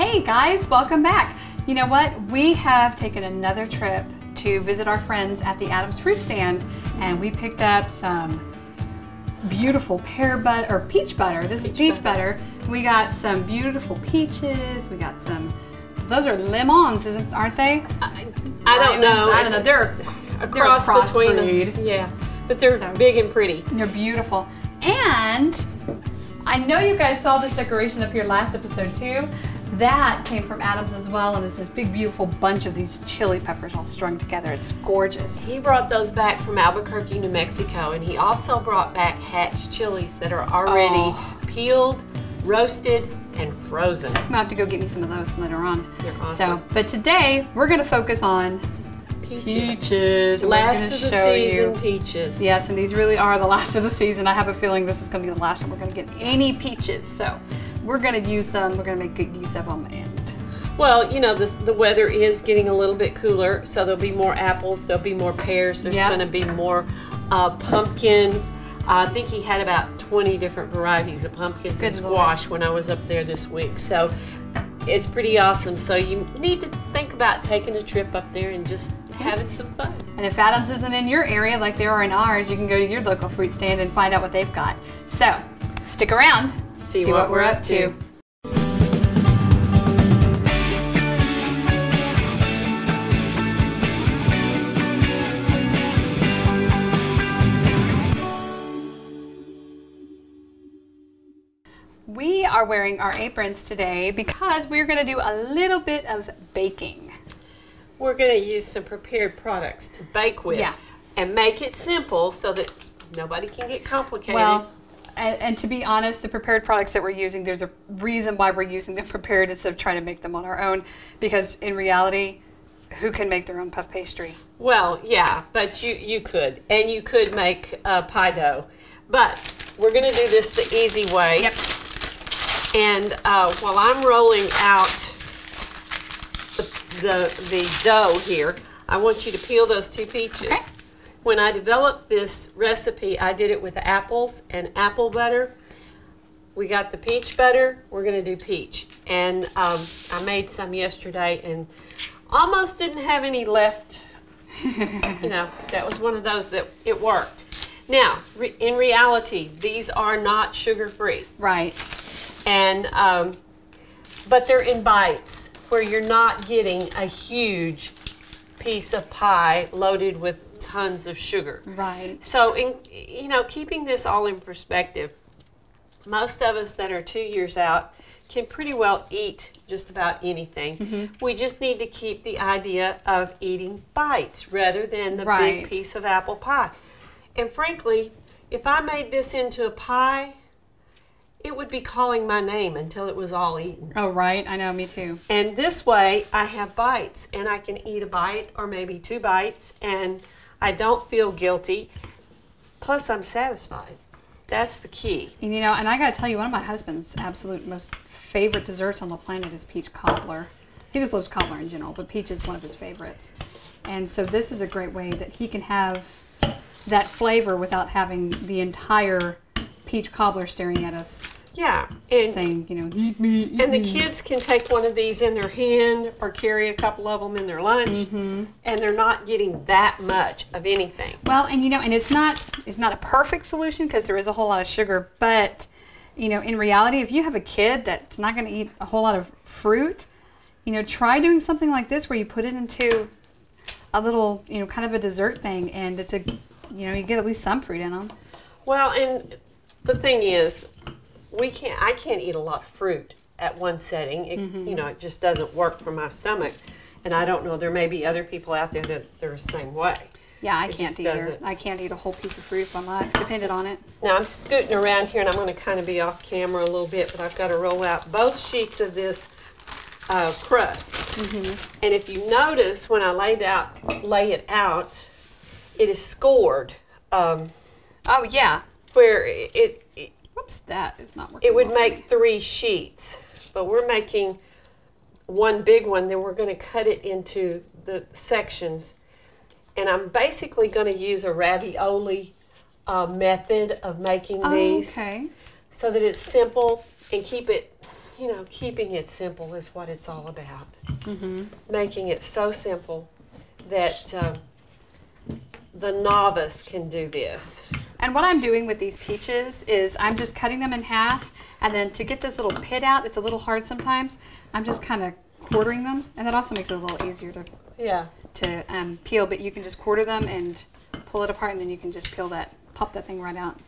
Hey guys, welcome back. You know what? We have taken another trip to visit our friends at the Adams Fruit Stand and we picked up some beautiful pear butter or peach butter. This is peach butter. We got some beautiful peaches. We got some those are lemons, isn't aren't they? I, I don't know. I don't know. They're a they're a cross between crossbreed. them. Yeah, but they're So- big and pretty. They're beautiful. And I know you guys saw this decoration up here last episode too. That came from Adams as well, and it's this big, beautiful bunch of these chili peppers all strung together. It's gorgeous. He brought those back from Albuquerque, New Mexico, and he also brought back hatch chilies that are already Oh. peeled, roasted, and frozen. I'm gonna have to go get me some of those later on. They're So, awesome. but today we're gonna focus on Peaches. peaches. Last of the season you- peaches. Yes, and these really are the last of the season. I have a feeling this is going to be the last time we're going to get any peaches. So we're going to use them. We're going to make good use of them. And Well, you know, the, the weather is getting a little bit cooler, so there'll be more apples, there'll be more pears, there's Yep. going to be more uh, pumpkins. I think he had about 20 different varieties of pumpkins and Good Lord. squash when I was up there this week. So it's pretty awesome. So you need to think about taking a trip up there and just having some fun. and if Adams isn't in your area like they are in ours, you can go to your local fruit stand and find out what they've got. So stick around. See what we're up to. We are wearing our aprons today because we're going to do a little bit of baking. We're going to use some prepared products to bake with Yeah. and make it simple so that nobody can get complicated. Well, and, and to be honest, the prepared products that we're using, there's a reason why we're using them prepared instead of trying to make them on our own. Because in reality, who can make their own puff pastry? Well, yeah, but you you could, and you could make uh, pie dough, but we're gonna do this the easy way. Yep. And uh, while I'm rolling out the, the the dough here, I want you to peel those two peaches. Okay. When I developed this recipe, I did it with apples and apple butter. We got the peach butter. We're gonna do peach, and um, I made some yesterday, and almost didn't have any left you know, that was one of those that it worked. Now, re- in reality, these are not sugar free, Right. and um, but they're in bites where you're not getting a huge piece of pie loaded with tons of sugar. Right. So, in you know, keeping this all in perspective, most of us that are two years out can pretty well eat just about anything. Mm-hmm. We just need to keep the idea of eating bites rather than the Right. big piece of apple pie. And frankly, if I made this into a pie, it would be calling my name until it was all eaten. Oh, right. I know. Me too. And this way, I have bites, and I can eat a bite or maybe two bites, and I don't feel guilty. Plus, I'm satisfied. That's the key. And you know, and I got to tell you, one of my husband's absolute most favorite desserts on the planet is peach cobbler. He just loves cobbler in general, but peach is one of his favorites. And so this is a great way that he can have that flavor without having the entire peach cobbler staring at us Yeah, and saying, you know, eat me, eat and the me." kids can take one of these in their hand or carry a couple of them in their lunch, Mm-hmm. and they're not getting that much of anything. Well, and you know, and it's not it's not a perfect solution because there is a whole lot of sugar, but you know, in reality, if you have a kid that's not going to eat a whole lot of fruit, you know, try doing something like this where you put it into a little, you know, kind of a dessert thing, and it's a, you know, you get at least some fruit in them. Well, and the thing is, we can't. I can't eat a lot of fruit at one setting. It, Mm-hmm. You know, it just doesn't work for my stomach. And I don't know. There may be other people out there that they're the same way. Yeah, I It can't either. doesn't. I can't eat a whole piece of fruit if I'm not dependent on it. Now I'm scooting around here, and I'm going to kind of be off camera a little bit, but I've got to roll out both sheets of this uh, crust. And if you notice, when I laid out, lay it out, it is scored um, Oh yeah. where it, it, it that is not working. it would well make three sheets, but we're making one big one. Then we're going to cut it into the sections, and I'm basically going to use a ravioli uh, method of making Oh, these, okay. so that it's simple and keep it, you know, keeping it simple is what it's all about. Making it so simple that um, the novice can do this. And what I'm doing with these peaches is I'm just cutting them in half, and then to get this little pit out, it's a little hard sometimes. I'm just kind of quartering them, and that also makes it a little easier to Yeah. to um, peel. But you can just quarter them and pull it apart, and then you can just peel that, pop that thing right out.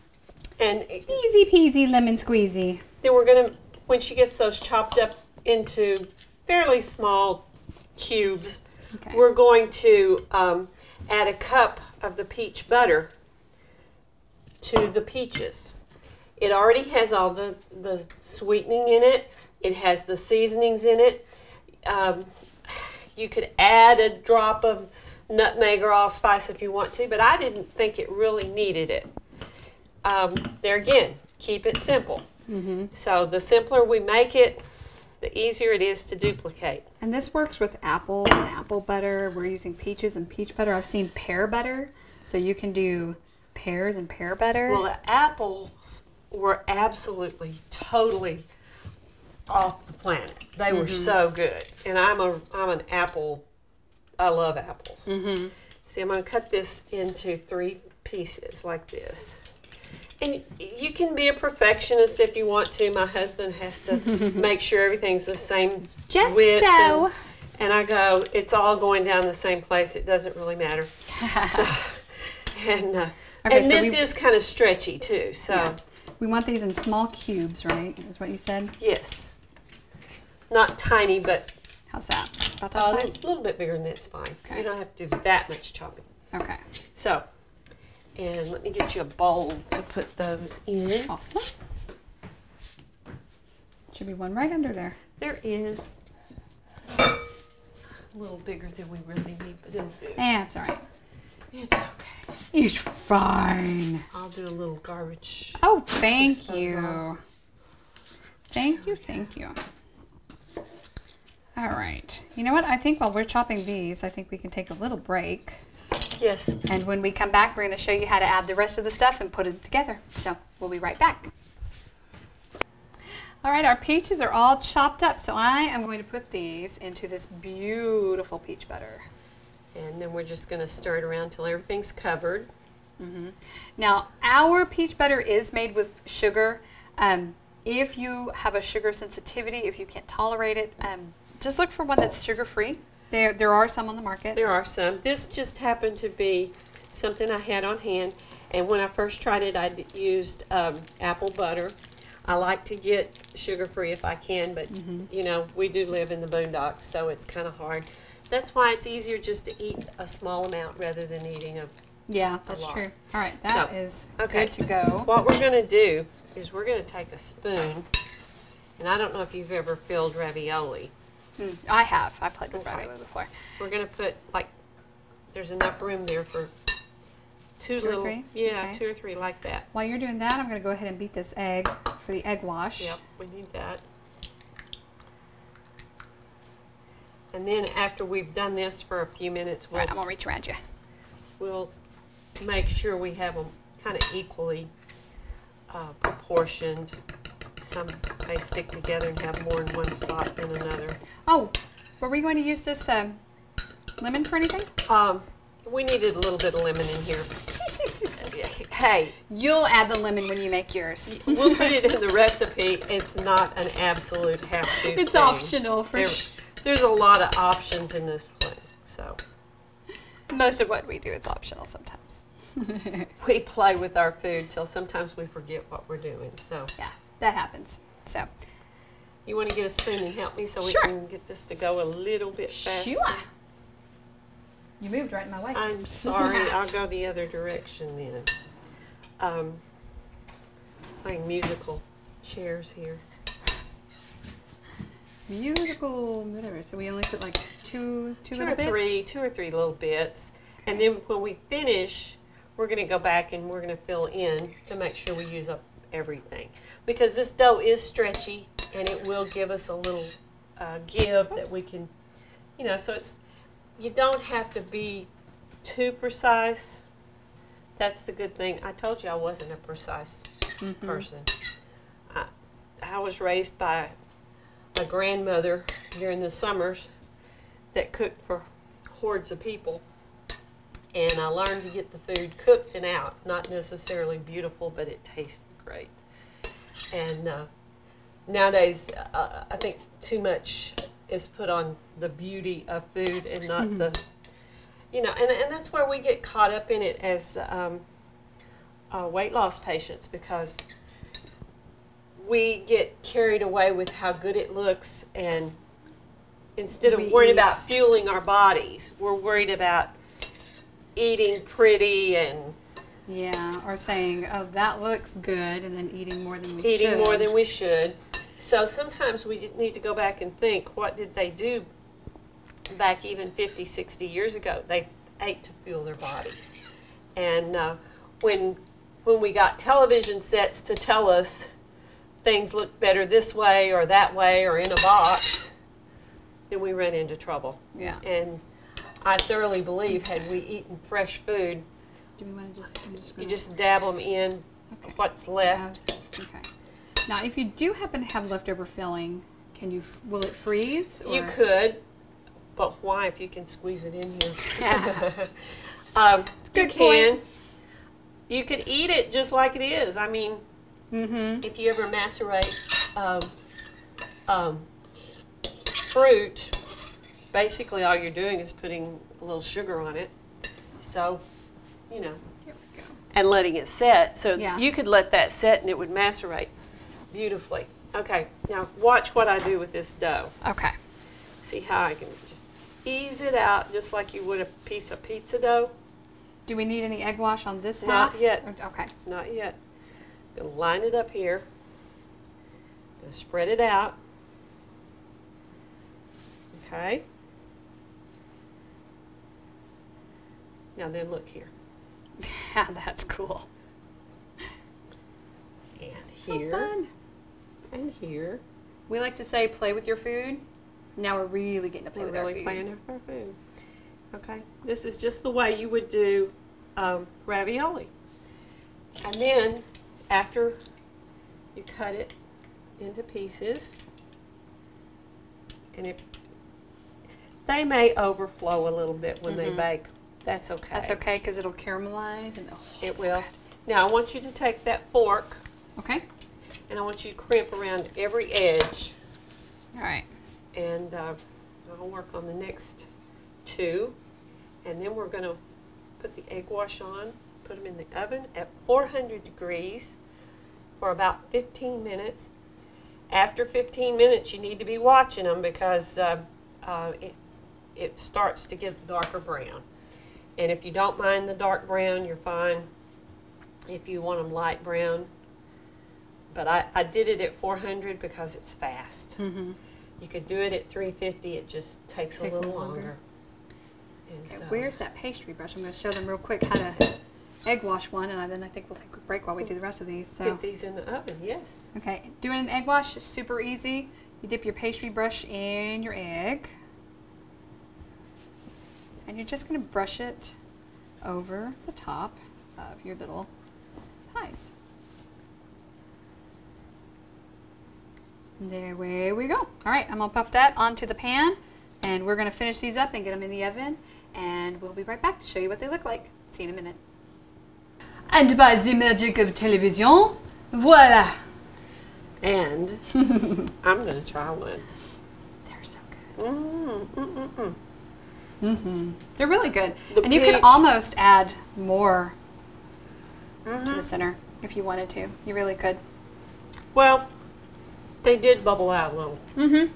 And Easy peasy lemon squeezy. then we're gonna, when she gets those chopped up into fairly small cubes, Okay. we're going to um, add a cup of the peach butter to the peaches. It already has all the, the sweetening in it. It has the seasonings in it. Um, you could add a drop of nutmeg or allspice if you want to, but I didn't think it really needed it. Um, there again, keep it simple. So the simpler we make it, the easier it is to duplicate. And this works with apple and apple butter. We're using peaches and peach butter. I've seen pear butter, so you can do pears and pear butter. Well, the apples were absolutely, totally off the planet. They were so good, and I'm a I'm an apple. I love apples. Mm-hmm. See, I'm going to cut this into three pieces like this. And you can be a perfectionist if you want to. My husband has to make sure everything's the same Just width so. And, and I go, it's all going down the same place. It doesn't really matter. so, and uh, Okay, and so this we- is kind of stretchy too. So Yeah. We want these in small cubes, right? Is what you said. yes, not tiny, but How's that? About that uh, size? a little bit bigger than that's fine. Okay. You don't have to do that much chopping. Okay. So, and let me get you a bowl to put those in. Awesome. Should be one right under there. There is a little bigger than we really need, but it'll do. Eh, it's all right. It's okay. It's fine. I'll do a little garbage. Oh, thank Dispose you. Thank you, thank you. All right. You know what? I think while we're chopping these, I think we can take a little break. Yes. And when we come back, we're going to show you how to add the rest of the stuff and put it together. So we'll be right back. All right, our peaches are all chopped up. So I am going to put these into this beautiful peach butter. And then we're just going to stir it around till everything's covered. Now, our peach butter is made with sugar. Um, if you have a sugar sensitivity, if you can't tolerate it, um, just look for one that's sugar free. There, there are some on the market. There are some. This just happened to be something I had on hand. And when I first tried it, I used um, apple butter. I like to get sugar free if I can, but you know, we do live in the boondocks, so it's kind of hard. That's why it's easier just to eat a small amount rather than eating a. Yeah, that's true. All right, that So, is okay. good to go. What we're going to do is we're going to take a spoon, and I don't know if you've ever filled ravioli. Mm, I have. I played with Okay. ravioli before. We're going to put like, there's enough room there for two, Two or little, three? yeah, Okay. two or three like that. While you're doing that, I'm going to go ahead and beat this egg for the egg wash. Yep, we need that. And then after we've done this for a few minutes, we'll, right, I'm going to reach around you. we'll make sure we have them kind of equally uh, proportioned. Some may stick together and have more in one spot than another. Oh, were we going to use this um, lemon for anything? Um, we needed a little bit of lemon in here. Hey, You'll add the lemon when you make yours. we'll put it in the recipe. It's not an absolute have-to. It's thing. optional for sh- There's a lot of options in this thing, so Most of what we do is optional sometimes. we play with our food till sometimes we forget what we're doing. So yeah, that happens. So, you want to get a spoon and help me so we Sure. can get this to go a little bit faster. Sheila. You moved right in my way. I'm sorry. I'll go the other direction then. Um, playing musical chairs here. Beautiful, whatever. So we only put like two, two, two little or bits. three, two or three little bits, and then when we finish, we're going to go back and we're going to fill in to make sure we use up everything because this dough is stretchy and it will give us a little uh, give that we can, you know. So it's you don't have to be too precise. That's the good thing. I told you I wasn't a precise Mm-hmm. person. I, I was raised by a grandmother during the summers that cooked for hordes of people. And I learned to get the food cooked and out. Not necessarily beautiful, but it tasted great. And uh, nowadays, uh, I think too much is put on the beauty of food and not the, you know, and, and that's where we get caught up in it as um, uh, weight loss patients because we get carried away with how good it looks and instead of We worrying about fueling our bodies, we're worried about eating pretty and Yeah, or saying, "Oh, that looks good," and then eating more than we eating should. more than we should. So sometimes we need to go back and think, what did they do back even 50, 60 years ago? They ate to fuel their bodies. And uh, when, when we got television sets to tell us things look better this way or that way or in a box, then we run into trouble. Yeah. And I thoroughly believe had we eaten fresh food, Do we want to just? Just you just dab them in Okay. what's left. Okay. Now, if you do happen to have leftover filling, can you? Will it freeze? You could, but why if you can squeeze it in here? um, you Good can. You could eat it just like it is. I mean, Mm-hmm. if you ever macerate um, um, fruit, basically all you're doing is putting a little sugar on it. So, you know, Here we go. and letting it set. So Yeah. you could let that set and it would macerate beautifully. Okay, now watch what I do with this dough. Okay. See how I can just ease it out just like you would a piece of pizza dough? Do we need any egg wash on this Not half? yet. Okay. Not yet. Gonna line it up here. Gonna spread it out. Okay. Now then look here. That's cool. And here. fun. and here. We like to say, "Play with your food." Now we're really getting to play We're with our really food. playing with our food. Okay, this is just the way you would do um, ravioli. And then, after you cut it into pieces, and it, they may overflow a little bit when they Mhm. bake. That's okay. That's okay because it'll caramelize and oh, It so will. good. Now, I want you to take that fork, Okay. and I want you to crimp around every edge. All right. and uh, I'll work on the next two. And then we're going to put the egg wash on, put them in the oven at 400 degrees for about 15 minutes. After 15 minutes, you need to be watching them because uh, uh, it, it starts to get darker brown. And if you don't mind the dark brown, you're fine. If you want them light brown, but I, I did it at 400 because it's fast. Mm-hmm. You could do it at 350. It just takes, Takes a little longer. Okay, so, where's that pastry brush? I'm going to show them real quick how to egg wash one, and then I think we'll take a break while we do the rest of these. So, get these in the oven? Yes. okay, doing an egg wash is super easy. You dip your pastry brush in your egg, and you're just going to brush it over the top of your little pies. There we go. All right, I'm gonna pop that onto the pan, and we're gonna finish these up and get them in the oven, and we'll be right back to show you what they look like. See you in a minute. And by the magic of television, voila! And I'm going to try one. They're so good. Mm, mm, mm, mm. Mm-hmm. They're really good, The and you could peach. almost add more to Mhm. the center if you wanted to. You really could. Well, they did bubble out a little. Mm-hmm.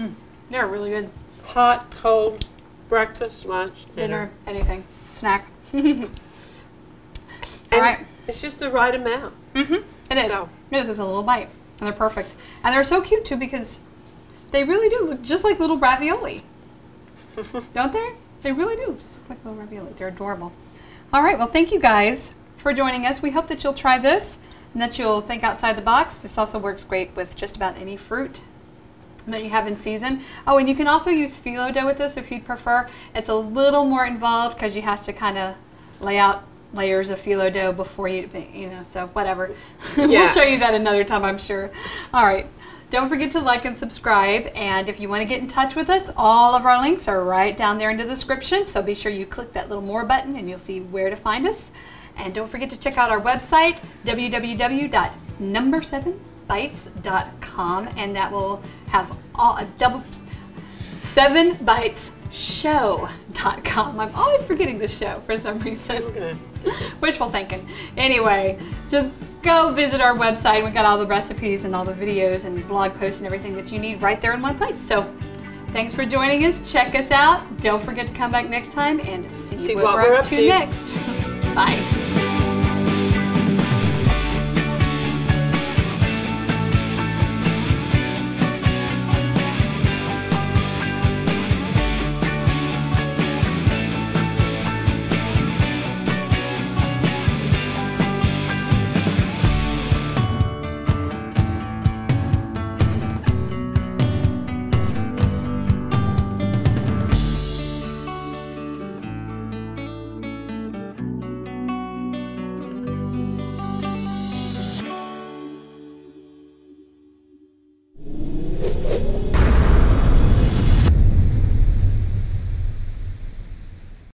Mm, they're really good. Hot, cold, breakfast, lunch, Dinner, dinner. anything, snack. All And right. It's just the right amount. Mm-hmm. It is. So- It is. It's a little bite, and they're perfect. And they're so cute too because they really do look just like little ravioli, don't they? They really do just look like little ravioli. They're adorable. All right. Well, thank you guys for joining us. We hope that you'll try this and that you'll think outside the box. This also works great with just about any fruit that you have in season. Oh, and you can also use phyllo dough with this if you'd prefer. It's a little more involved because you have to kind of lay out layers of phyllo dough before you, you know, so whatever. we'll show you that another time, I'm sure. All right. Don't forget to like and subscribe. And if you want to get in touch with us, all of our links are right down there in the description. So be sure you click that little more button and you'll see where to find us. And don't forget to check out our website, www.number7bites.com. And that will have all a double seven bites show.com. I'm always forgetting the show for some reason. Wishful thinking. Anyway, just go visit our website. We've got all the recipes and all the videos and blog posts and everything that you need right there in one place. So thanks for joining us. Check us out. Don't forget to come back next time and see, See what, what we're, we're up up to to. next. Bye.